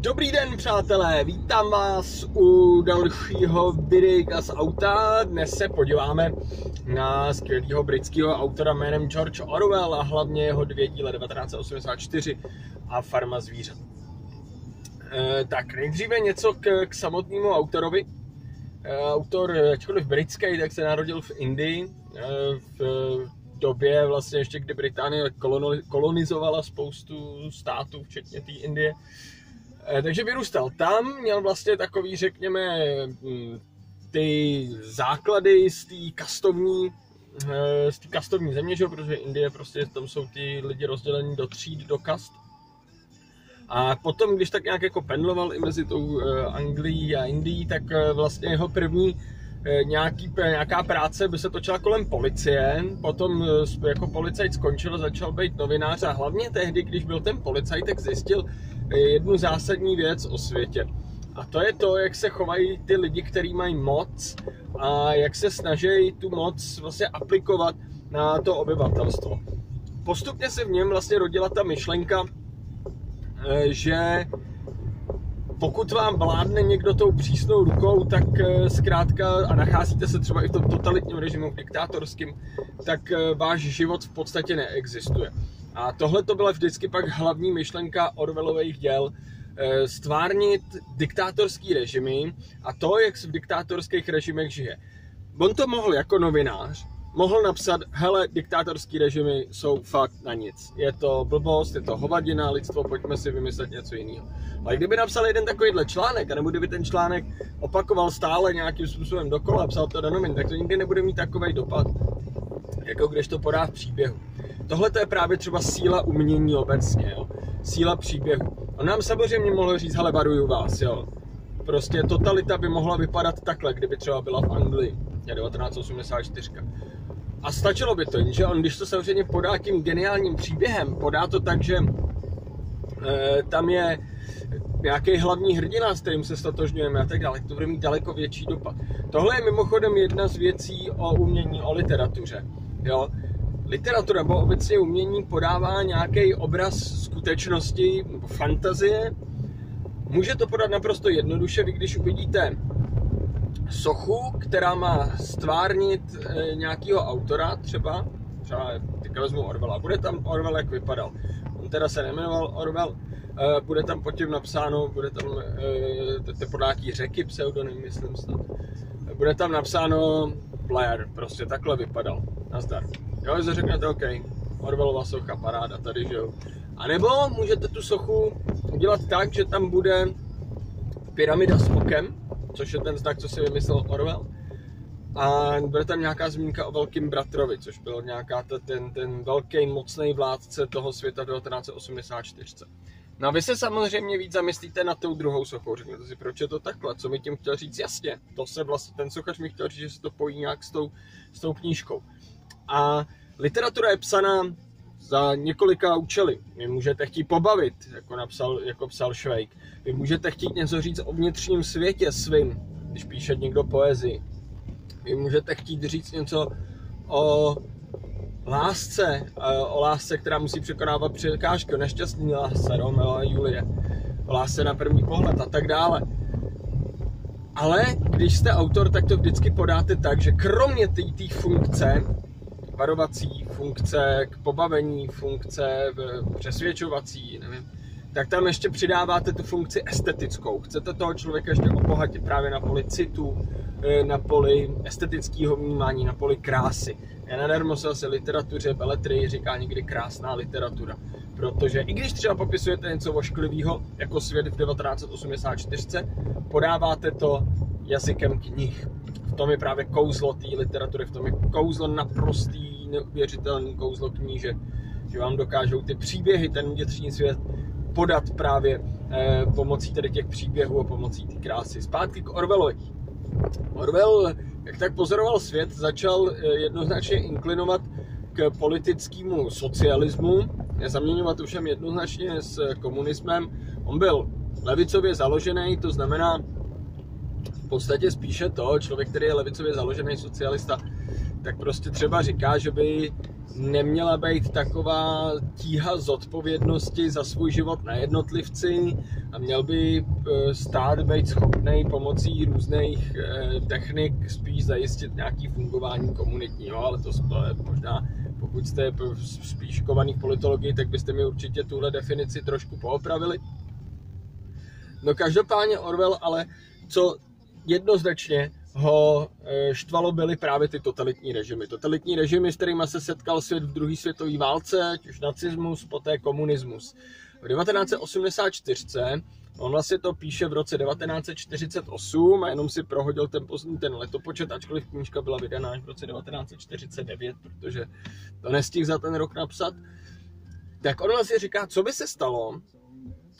Dobrý den, přátelé, vítám vás u dalšího videa z auta. Dnes se podíváme na skvělého britského autora jménem George Orwell a hlavně jeho dvě díle 1984 a Farma zvířat. E, tak nejdříve něco k, k samotnému autorovi. E, autor, ačkoliv britský, tak se narodil v Indii e, v době vlastně ještě, kdy Británie kolonizovala spoustu států, včetně té Indie. Takže vyrůstal tam, měl vlastně takový, řekněme, hm, ty základy z té kastovní, eh, z té kastovní země, že? protože Indie prostě, tam jsou ty lidi rozdělení do tříd, do kast. A potom, když tak nějak jako pendloval i mezi tou eh, Anglií a Indií, tak vlastně jeho první nějaký, nějaká práce by se točila kolem policie, potom jako policajt skončil, začal být novinář a hlavně tehdy, když byl ten policajt, tak zjistil, jednu zásadní věc o světě. A to je to, jak se chovají ty lidi, kteří mají moc a jak se snaží tu moc vlastně aplikovat na to obyvatelstvo. Postupně se v něm vlastně rodila ta myšlenka, eh, že pokud vám vládne někdo tou přísnou rukou, tak eh, zkrátka, a nacházíte se třeba i v tom totalitním režimu, diktátorským, tak eh, váš život v podstatě neexistuje. A tohle to byla vždycky pak hlavní myšlenka Orwellových děl, eh, stvárnit diktátorský režimy a to, jak se v diktátorských režimech žije. On to mohl jako novinář, mohl napsat, hele, diktátorský režimy jsou fakt na nic. Je to blbost, je to hovadina, lidstvo, pojďme si vymyslet něco jiného. Ale kdyby napsal jeden takovýhle článek, anebo kdyby ten článek opakoval stále nějakým způsobem dokola psal to do novin, tak to nikdy nebude mít takový dopad, jako když to podá v příběhu. Tohle to je právě třeba síla umění obecně, jo. Síla příběhu. On nám samozřejmě mohl říct, hele, varuju vás, jo. Prostě totalita by mohla vypadat takhle, kdyby třeba byla v Anglii, 1984. A stačilo by to, že on, když to samozřejmě podá tím geniálním příběhem, podá to tak, že e, tam je nějaký hlavní hrdina, s kterým se stotožňujeme a tak dále, to bude mít daleko větší dopad. Tohle je mimochodem jedna z věcí o umění, o literatuře. Jo? Literatura nebo obecně umění podává nějaký obraz skutečnosti nebo fantazie. Může to podat naprosto jednoduše, vy když uvidíte sochu, která má stvárnit e, nějakého autora třeba, třeba teďka vezmu Orwella, bude tam Orwell, jak vypadal. On teda se nemenoval Orwell, e, bude tam pod tím napsáno, bude tam e, podle nějaký řeky pseudonym, myslím snad. Bude tam napsáno Blair, prostě takhle vypadal. Nazdar. Jo, že řeknete, OK, Orwellova socha, paráda tady, že jo. A nebo můžete tu sochu udělat tak, že tam bude pyramida s okem, což je ten znak, co si vymyslel Orwell. A bude tam nějaká zmínka o velkým bratrovi, což byl nějaká ten, ten velký mocný vládce toho světa 1984. No a vy se samozřejmě víc zamyslíte na tou druhou sochou, řeknete si, proč je to takhle, co mi tím chtěl říct, jasně, to se vlastně, ten sochař mi chtěl říct, že se to pojí nějak s tou, s tou knížkou. A literatura je psaná za několika účely. Vy můžete chtít pobavit, jako, napsal, jako psal Švejk. Vy můžete chtít něco říct o vnitřním světě svým, když píše někdo poezii. Vy můžete chtít říct něco o lásce, o lásce, která musí překonávat překážky, o nešťastný lásce, Romeo a Julie, o lásce na první pohled a tak dále. Ale když jste autor, tak to vždycky podáte tak, že kromě té funkce, varovací funkce k pobavení, funkce přesvědčovací, nevím, tak tam ještě přidáváte tu funkci estetickou. Chcete toho člověka ještě obohatit právě na poli citu, eh, na poli estetického vnímání, na poli krásy. Já nadarmo se asi literatuře, beletry říká někdy krásná literatura. Protože i když třeba popisujete něco ošklivého, jako svět v 1984, podáváte to jazykem knih. Tom je právě kouzlo té literatury, v tom je kouzlo naprostý, neuvěřitelný kouzlo kníže, že vám dokážou ty příběhy, ten vnitřní svět podat právě eh, pomocí tedy těch příběhů a pomocí té krásy. Zpátky k Orwellovi. Orwell, jak tak pozoroval svět, začal eh, jednoznačně inklinovat k politickému socialismu, zaměňovat všem jednoznačně s komunismem. On byl levicově založený, to znamená v podstatě spíše to, člověk, který je levicově založený socialista, tak prostě třeba říká, že by neměla být taková tíha zodpovědnosti za svůj život na jednotlivci a měl by eh, stát být schopný pomocí různých eh, technik spíš zajistit nějaký fungování komunitního, ale to je možná, pokud jste spíš kovaný v politologii, tak byste mi určitě tuhle definici trošku poopravili. No každopádně Orwell, ale co jednoznačně ho e, štvalo byly právě ty totalitní režimy. Totalitní režimy, s kterými se setkal svět v druhé světové válce, ať už nacismus, poté komunismus. V 1984 On vlastně to píše v roce 1948 a jenom si prohodil ten, ten letopočet, ačkoliv knížka byla vydaná až v roce 1949, protože to nestihl za ten rok napsat. Tak on vlastně říká, co by se stalo,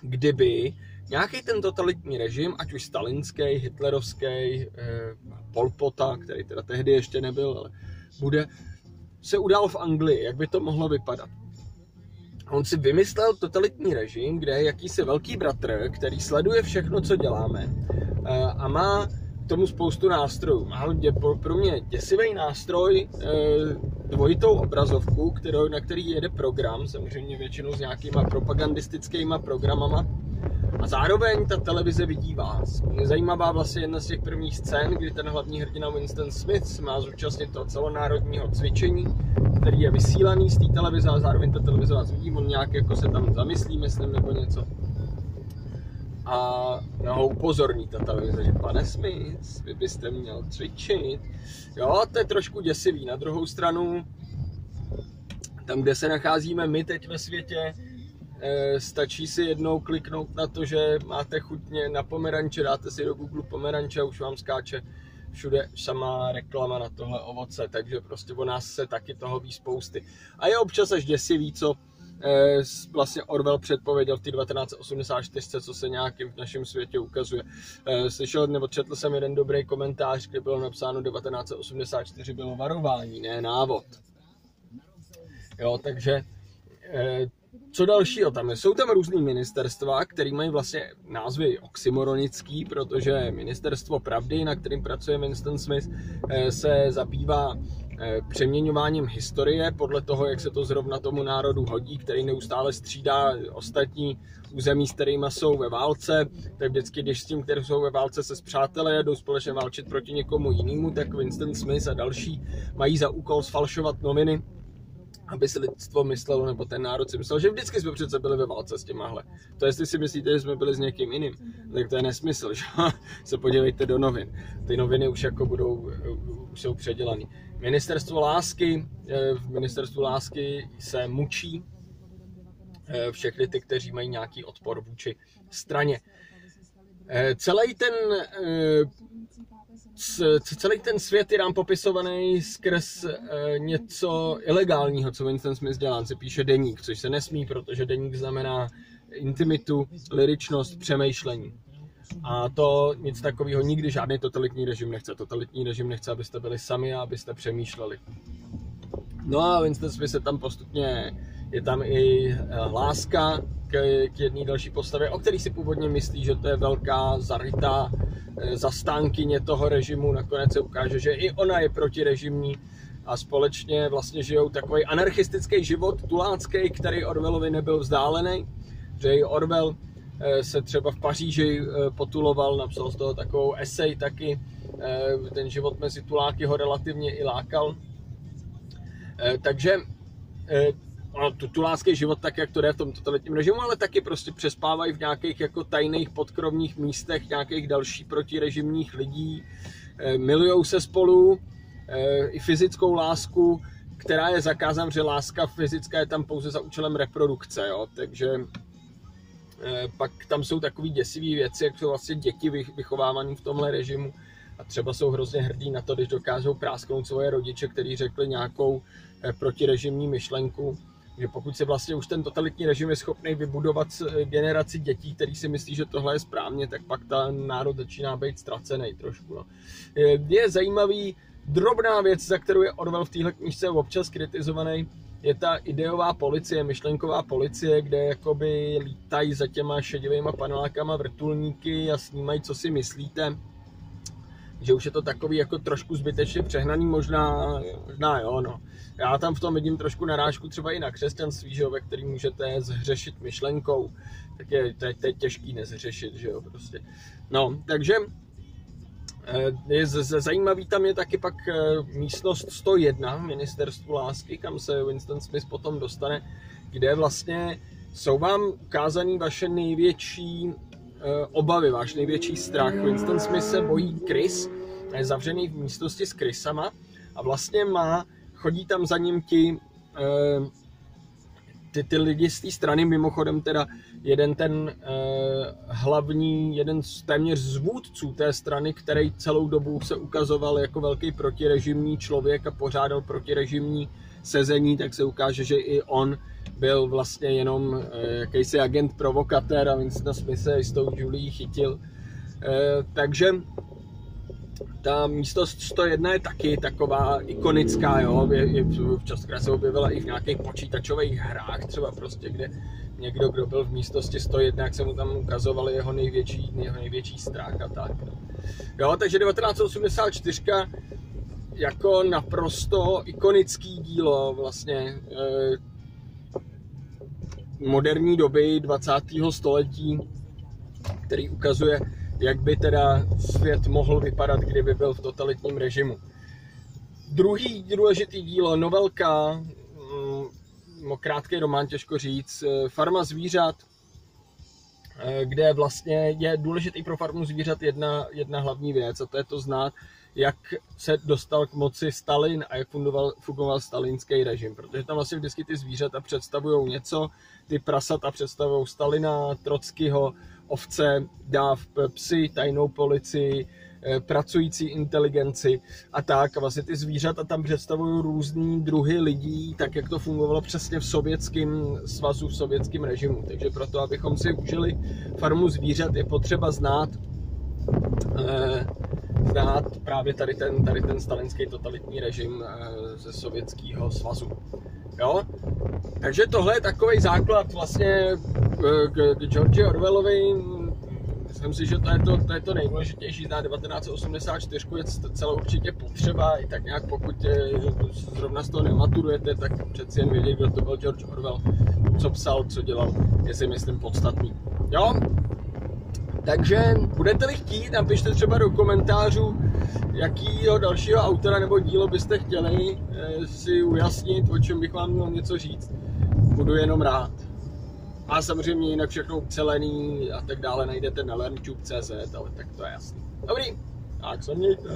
kdyby nějaký ten totalitní režim, ať už stalinský, hitlerovský, eh, Polpota, který teda tehdy ještě nebyl, ale bude, se udál v Anglii, jak by to mohlo vypadat. On si vymyslel totalitní režim, kde je jakýsi velký bratr, který sleduje všechno, co děláme eh, a má k tomu spoustu nástrojů. Má pro mě děsivý nástroj, eh, dvojitou obrazovku, kterou, na který jede program, samozřejmě většinou s nějakýma propagandistickými programama, a zároveň ta televize vidí vás. Mě zajímavá vlastně jedna z těch prvních scén, kdy ten hlavní hrdina Winston Smith má zúčastnit toho celonárodního cvičení, který je vysílaný z té televize a zároveň ta televize vás vidí, on nějak jako se tam zamyslí, myslím, nebo něco. A no, ho upozorní ta televize, že pane Smith, vy byste měl cvičit. Jo, to je trošku děsivý. Na druhou stranu, tam, kde se nacházíme my teď ve světě, stačí si jednou kliknout na to, že máte chutně na pomeranče, dáte si do Google pomeranče a už vám skáče všude samá reklama na tohle ovoce, takže prostě o nás se taky toho ví spousty. A je občas až děsivý, co eh, vlastně Orwell předpověděl v té 1984, co se nějakým v našem světě ukazuje. Eh, slyšel nebo četl jsem jeden dobrý komentář, kde bylo napsáno 1984 bylo varování, ne návod. Jo, takže co dalšího tam je? Jsou tam různý ministerstva, které mají vlastně názvy oxymoronický, protože ministerstvo pravdy, na kterým pracuje Winston Smith, eh, se zabývá eh, přeměňováním historie podle toho, jak se to zrovna tomu národu hodí, který neustále střídá ostatní území, s kterými jsou ve válce, tak vždycky, když s tím, kteří jsou ve válce, se zpřátelé a jdou společně válčit proti někomu jinému, tak Winston Smith a další mají za úkol sfalšovat noviny aby si lidstvo myslelo, nebo ten národ si myslel, že vždycky jsme přece byli ve válce s těmahle. To jestli si myslíte, že jsme byli s někým jiným, tak to je nesmysl, že se podívejte do novin. Ty noviny už jako budou, už jsou předělaný. Ministerstvo lásky, eh, v ministerstvu lásky se mučí eh, všechny ty, kteří mají nějaký odpor vůči straně. Eh, celý ten celý ten svět je nám popisovaný skrz uh, něco ilegálního, co Winston Smith dělá. Se píše deník, což se nesmí, protože deník znamená intimitu, liričnost, přemýšlení. A to nic takového nikdy žádný totalitní režim nechce. Totalitní režim nechce, abyste byli sami a abyste přemýšleli. No a Winston Smith se tam postupně, je tam i eh, láska k, k jedné další postavě, o který si původně myslí, že to je velká zarytá Eh, zastánkyně toho režimu, nakonec se ukáže, že i ona je protirežimní a společně vlastně žijou takový anarchistický život tulácký, který Orwellovi nebyl vzdálený, že i Orwell eh, se třeba v Paříži potuloval, napsal z toho takovou esej taky, ten život mezi tuláky ho relativně i lákal. Takže ono, tutulácký život tak, jak to jde v tom totalitním režimu, ale taky prostě přespávají v nějakých jako tajných podkrovních místech nějakých dalších protirežimních lidí, e, milujou se spolu, e, i fyzickou lásku, která je zakázána, že láska fyzická je tam pouze za účelem reprodukce, jo? takže e, pak tam jsou takové děsivé věci, jak jsou vlastně děti vychovávané v tomhle režimu. A třeba jsou hrozně hrdí na to, když dokážou prásknout svoje rodiče, kteří řekli nějakou protirežimní myšlenku, že pokud si vlastně už ten totalitní režim je schopný vybudovat generaci dětí, který si myslí, že tohle je správně, tak pak ta národ začíná být ztracený trošku. No. Je zajímavý, drobná věc, za kterou je Orwell v téhle knižce občas kritizovaný, je ta ideová policie, myšlenková policie, kde jakoby lítají za těma šedivýma panelákama vrtulníky a snímají, co si myslíte. Že už je to takový jako trošku zbytečně přehnaný, možná, možná jo, no. Já tam v tom vidím trošku narážku třeba i na křesťanství, že jo, ve který můžete zhřešit myšlenkou, tak je, to, je, to je těžký nezhřešit, že jo, prostě. No, takže eh, je zajímavý tam je taky pak eh, místnost 101 ministerstvu lásky, kam se Winston Smith potom dostane, kde vlastně jsou vám ukázaný vaše největší obavy, váš největší strach. Winston Smith se bojí krys, je zavřený v místnosti s krysama a vlastně má, chodí tam za ním ti, eh, ty, ty lidi z té strany, mimochodem teda jeden ten eh, hlavní, jeden z téměř z vůdců té strany, který celou dobu se ukazoval jako velký protirežimní člověk a pořádal protirežimní sezení, tak se ukáže, že i on byl vlastně jenom eh, jakýsi agent provokatér a Winston Smith se s tou Julie chytil. Eh, takže ta místnost 101 je taky taková ikonická, jo, je, je častokrát se objevila i v nějakých počítačových hrách, třeba prostě, kde někdo, kdo byl v místnosti 101, jak se mu tam ukazovali jeho největší, jeho největší strach a tak. Jo, takže 1984 jako naprosto ikonický dílo vlastně eh, moderní doby 20. století, který ukazuje, jak by teda svět mohl vypadat, kdyby byl v totalitním režimu. Druhý důležitý dílo, novelka, mm, krátký román, těžko říct, eh, Farma zvířat, eh, kde vlastně je důležitý pro farmu zvířat jedna, jedna hlavní věc a to je to znát, jak se dostal k moci Stalin a jak fungoval, fungoval stalinský režim, protože tam vlastně vždycky ty zvířata představují něco, ty prasata představují Stalina, Trotskyho, ovce, dáv, psy, tajnou policii, eh, pracující inteligenci a tak. A vlastně ty zvířata tam představují různý druhy lidí, tak jak to fungovalo přesně v sovětském svazu, v sovětském režimu. Takže proto, abychom si užili farmu zvířat, je potřeba znát eh, znát právě tady ten, tady ten stalinský totalitní režim eh, ze Sovětského svazu. Jo? Takže tohle je takový základ vlastně eh, k, k George Orwellovi. Myslím si, že to je to, to, je to nejdůležitější. Na 1984 je celé určitě potřeba, i tak nějak pokud je, zrovna z toho nematurujete, tak přeci jen vědět, kdo to byl George Orwell, co psal, co dělal, je si myslím podstatný. Jo? Takže budete-li chtít, napište třeba do komentářů, jakýho dalšího autora nebo dílo byste chtěli eh, si ujasnit, o čem bych vám měl něco říct. Budu jenom rád. A samozřejmě jinak všechno ucelený a tak dále najdete na learntube.cz, ale tak to je jasný. Dobrý, tak se mějte.